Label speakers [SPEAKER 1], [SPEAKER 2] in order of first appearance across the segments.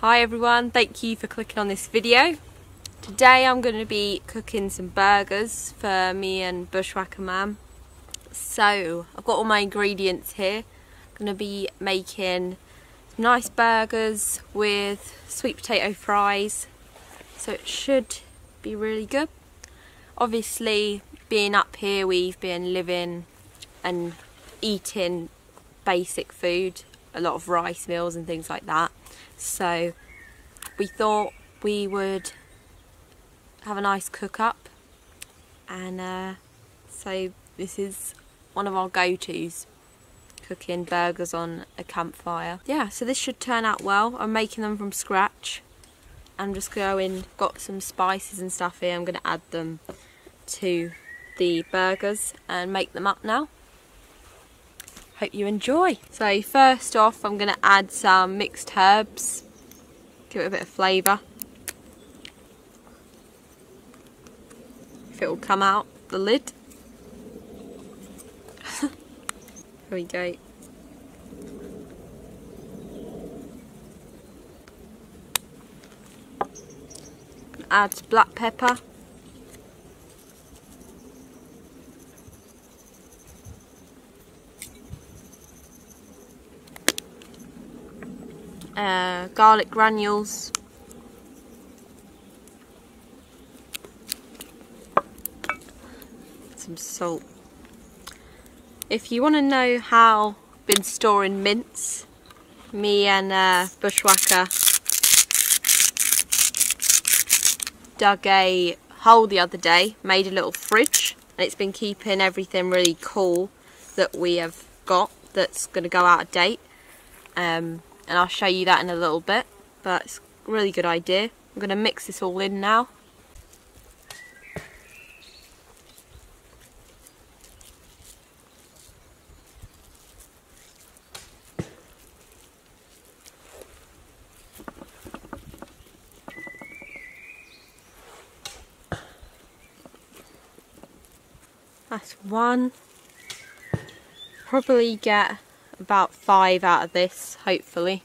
[SPEAKER 1] Hi everyone, thank you for clicking on this video. Today I'm going to be cooking some burgers for me and Bushwacker Man. So I've got all my ingredients here. I'm going to be making nice burgers with sweet potato fries. So it should be really good. Obviously being up here we've been living and eating basic food, a lot of rice meals and things like that. So we thought we would have a nice cook up and uh, so this is one of our go-tos cooking burgers on a campfire. Yeah so this should turn out well. I'm making them from scratch. I'm just going got some spices and stuff here. I'm going to add them to the burgers and make them up now hope you enjoy so first off I'm going to add some mixed herbs give it a bit of flavour if it will come out the lid. Here we go. Add black pepper. Uh, garlic granules some salt. If you want to know how I've been storing mince, me and uh, Bushwacker dug a hole the other day, made a little fridge, and it's been keeping everything really cool that we have got that's going to go out of date. Um, and I'll show you that in a little bit, but it's a really good idea. I'm going to mix this all in now. That's one. Probably get about five out of this, hopefully.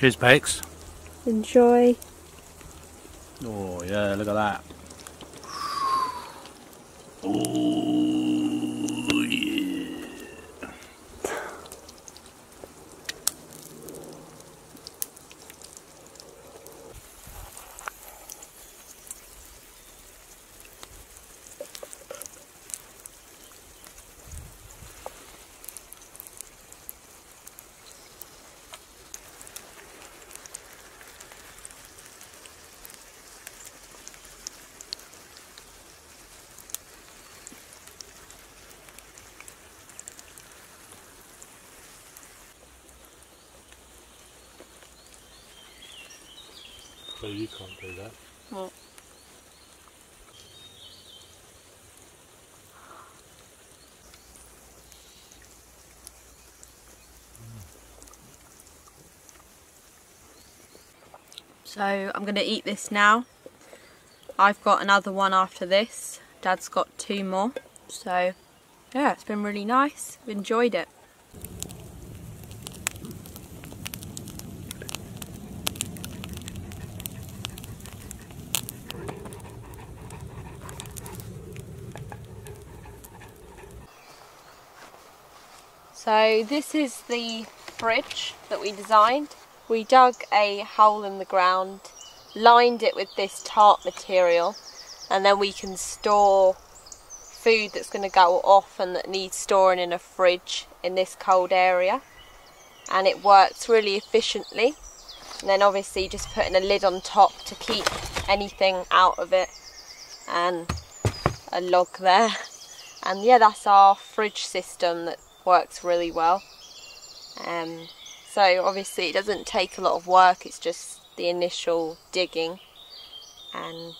[SPEAKER 2] Cheers, Bex.
[SPEAKER 1] Enjoy.
[SPEAKER 2] Oh yeah, look at that. Oh So you can't do that.
[SPEAKER 1] What? So I'm going to eat this now. I've got another one after this. Dad's got two more. So yeah, it's been really nice. I've enjoyed it. So this is the fridge that we designed. We dug a hole in the ground, lined it with this tarp material, and then we can store food that's going to go off and that needs storing in a fridge in this cold area. And it works really efficiently. And then obviously just putting a lid on top to keep anything out of it and a log there. And yeah, that's our fridge system that works really well. Um, so obviously it doesn't take a lot of work, it's just the initial digging. And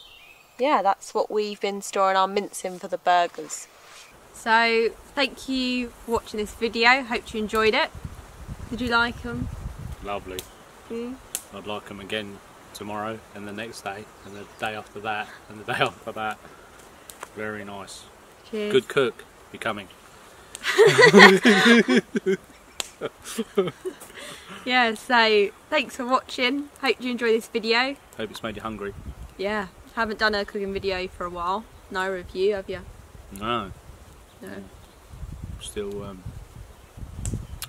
[SPEAKER 1] yeah, that's what we've been storing our mince in for the burgers. So thank you for watching this video, hope you enjoyed it. Did you like them?
[SPEAKER 2] Lovely.
[SPEAKER 1] Mm.
[SPEAKER 2] I'd like them again tomorrow and the next day and the day after that and the day after that. Very nice.
[SPEAKER 1] Cheers.
[SPEAKER 2] Good cook. Becoming.
[SPEAKER 1] Yeah, so thanks for watching. Hope you enjoy this video.
[SPEAKER 2] Hope it's made you hungry.
[SPEAKER 1] Yeah, haven't done a cooking video for a while. No review, have you?
[SPEAKER 2] No.
[SPEAKER 1] No.
[SPEAKER 2] Still um,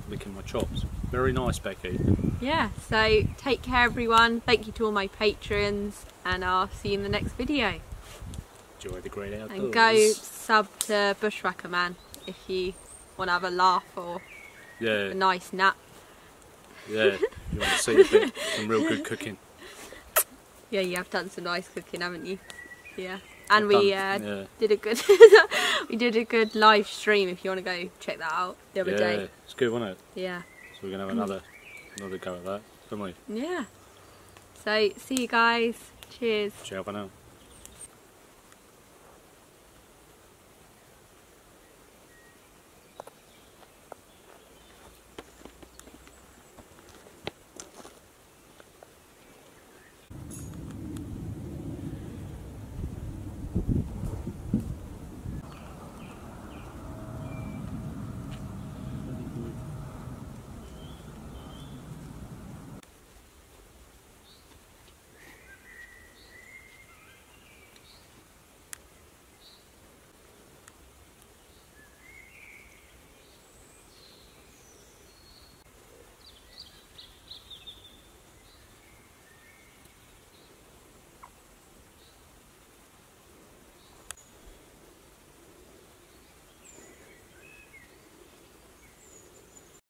[SPEAKER 2] licking my chops. Very nice, Becky.
[SPEAKER 1] Yeah, so take care everyone. Thank you to all my patrons and I'll see you in the next video.
[SPEAKER 2] Enjoy the great outdoors.
[SPEAKER 1] And go sub to Bushwacker Man if you want to have a laugh or
[SPEAKER 2] Yeah,
[SPEAKER 1] a nice nap.
[SPEAKER 2] yeah. You want to see a bit some real good cooking.
[SPEAKER 1] Yeah, you have done some nice cooking, haven't you? Yeah. And we uh,
[SPEAKER 2] yeah.
[SPEAKER 1] did a good we did a good live stream if you want to go check that out the other
[SPEAKER 2] yeah,
[SPEAKER 1] day.
[SPEAKER 2] it's good, wasn't it?
[SPEAKER 1] Yeah.
[SPEAKER 2] So we're gonna have another another go at that, don't we?
[SPEAKER 1] Yeah. So see you guys. Cheers.
[SPEAKER 2] Ciao for now.